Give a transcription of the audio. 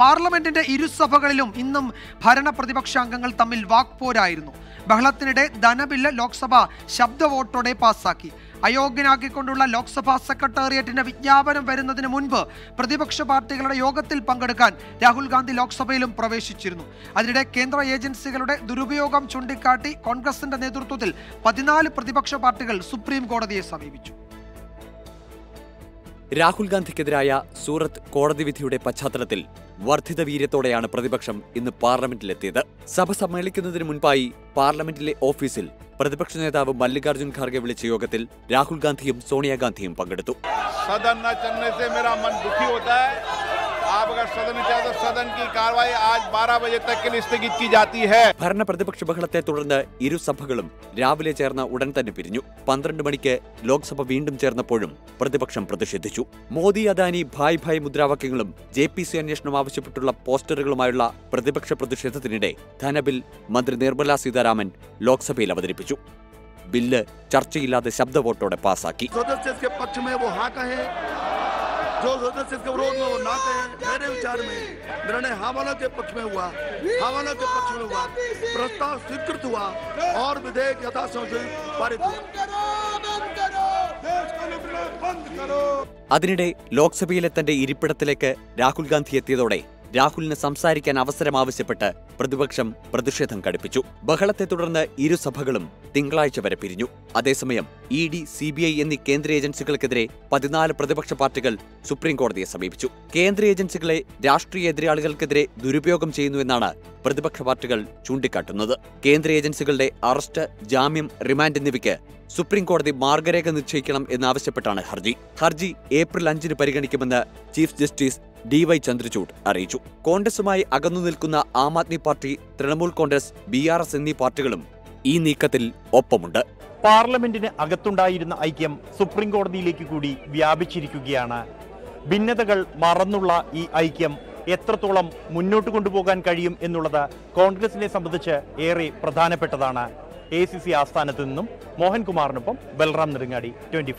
പാർലമെന്റിന്റെ ഇരുസഭകളിലും ഇന്നും ഭരണ പ്രതിപക്ഷ അംഗങ്ങൾ തമ്മിൽ വാക്പോരായിരുന്നു. ബഹളത്തിനിടെ ധനബില്ല് ലോക്സഭ ശബ്ദ വോട്ടോടെ പാസാക്കി. അയോഗ്യനാക്കിക്കൊണ്ടുള്ള ലോക്സഭാ സെക്രട്ടേറിയറ്റിന്റെ വിജ്ഞാപനം വരുന്നതിന് മുൻപ് പ്രതിപക്ഷ പാർട്ടികളുടെ യോഗത്തിൽ പങ്കെടുക്കാൻ രാഹുൽ ഗാന്ധി ലോക്സഭയിലും പ്രവേശിച്ചിരുന്നു. അതിനിടെ കേന്ദ്ര ഏജൻസികളുടെ ദുരുപയോഗം ചൂണ്ടിക്കാട്ടി കോൺഗ്രസിന്റെ നേതൃത്വത്തിൽ പതിനാല് പ്രതിപക്ഷ പാർട്ടികൾ സുപ്രീം കോടതിയെ സമീപിച്ചു. രാഹുൽ ഗാന്ധിക്കെതിരായ സൂറത്ത് കോടതി വിധിയുടെ പശ്ചാത്തലത്തിൽ വർദ്ധിത വീര്യത്തോടെയാണ് പ്രതിപക്ഷം ഇന്ന് പാർലമെന്റിലെത്തിയത്. സഭ സമ്മേളിക്കുന്നതിന് മുൻപായി പാർലമെന്റിലെ ഓഫീസിൽ പ്രതിപക്ഷ നേതാവ് മല്ലികാർജുൻ ഖാർഗെ വിളിച്ച യോഗത്തിൽ രാഹുൽ ഗാന്ധിയും സോണിയാഗാന്ധിയും പങ്കെടുത്തു. सदन न चलने से मेरा मन दुखी होता है आप अगर सदन चाहे तो सदन की कार्रवाई आज 12 बजे तक के लिए स्थगित की जाती है ഭരണ പ്രതിപക്ഷ ബഹളത്തെ തുടർന്ന് ഇരു സഭകളും രാവിലെ ചേർന്ന ഉടൻ തന്നെ പിരിഞ്ഞു പന്ത്രണ്ട് മണിക്ക് ലോക്സഭ വീണ്ടും ചേർന്നപ്പോഴും പ്രതിപക്ഷം പ്രതിഷേധിച്ചു മോദി അദാനി ഭായ് ഭായ് മുദ്രാവാക്യങ്ങളും ജെ പി സി അന്വേഷണം ആവശ്യപ്പെട്ടുള്ള പോസ്റ്ററുകളുമായുള്ള പ്രതിപക്ഷ പ്രതിഷേധത്തിനിടെ ധനബിൽ മന്ത്രി നിർമ്മല സീതാരാമൻ ലോക്സഭയിൽ അവതരിപ്പിച്ചു ബില്ല് ചർച്ചയില്ലാതെ ശബ്ദ വോട്ടോടെ പാസാക്കി जो सदस्य इसके विरोध में वो ना कहे मेरे विचार में निर्णय हावाला के पक्ष में हुआ हावाला के पक्ष में हुआ प्रस्ताव स्वीकृत हुआ और विधेयक यथासंशय पारित हुआ അതിനിടെ ലോക്സഭയിലെ തന്റെ ഇരിപ്പിടത്തിലേക്ക് രാഹുൽ ഗാന്ധി എത്തിയതോടെ രാഹുലിന് സംസാരിക്കാൻ അവസരം ആവശ്യപ്പെട്ട് പ്രതിപക്ഷം പ്രതിഷേധം കടുപ്പിച്ചു. ബഹളത്തെ തുടർന്ന് ഇരുസഭകളും തിങ്കളാഴ്ച വരെ പിരിഞ്ഞു. അതേസമയം E D C B I എന്നീ കേന്ദ്ര ഏജൻസികൾക്കെതിരെ പതിനാല് പ്രതിപക്ഷ പാർട്ടികൾ സുപ്രീംകോടതിയെ സമീപിച്ചു. കേന്ദ്ര ഏജൻസികളെ രാഷ്ട്രീയ എതിരാളികൾക്കെതിരെ ദുരുപയോഗം ചെയ്യുന്നുവെന്നാണ് പ്രതിപക്ഷ പാർട്ടികൾ ചൂണ്ടിക്കാട്ടുന്നത്. കേന്ദ്ര ഏജൻസികളുടെ അറസ്റ്റ് ജാമ്യം റിമാൻഡ് എന്നിവയ്ക്ക് സുപ്രീംകോടതി മാർഗരേഖ നിശ്ചയിക്കണം എന്നാവശ്യപ്പെട്ടാണ് ഹർജി. ഹർജി ഏപ്രിൽ അഞ്ചിന് പരിഗണിക്കുമെന്ന് chief justice D Y Chandrachud അറിയിച്ചു. കോൺഗ്രസുമായി അകന്നു നിൽക്കുന്ന Aam Aadmi Party Trinamool Congress B R S എന്നീ പാർട്ടികളും ഈ നീക്കത്തിൽ ഒപ്പമുണ്ട്. പാർലമെന്റിന് അകത്തുണ്ടായിരുന്ന ഐക്യം സുപ്രീം കോടതിയിലേക്ക് കൂടി വ്യാപിച്ചിരിക്കുകയാണ്. ഭിന്നതകൾ മറന്നുള്ള ഈ ഐക്യം എത്രത്തോളം മുന്നോട്ട് കൊണ്ടുപോകാൻ കഴിയും എന്നുള്ളത് കോൺഗ്രസിനെ സംബന്ധിച്ച് ഏറെ പ്രധാനപ്പെട്ടതാണ്. എ സി സി ആസ്ഥാനത്ത് നിന്നും മോഹൻകുമാറിനൊപ്പം ബൽറാം നെടുങ്ങാടി ട്വന്റി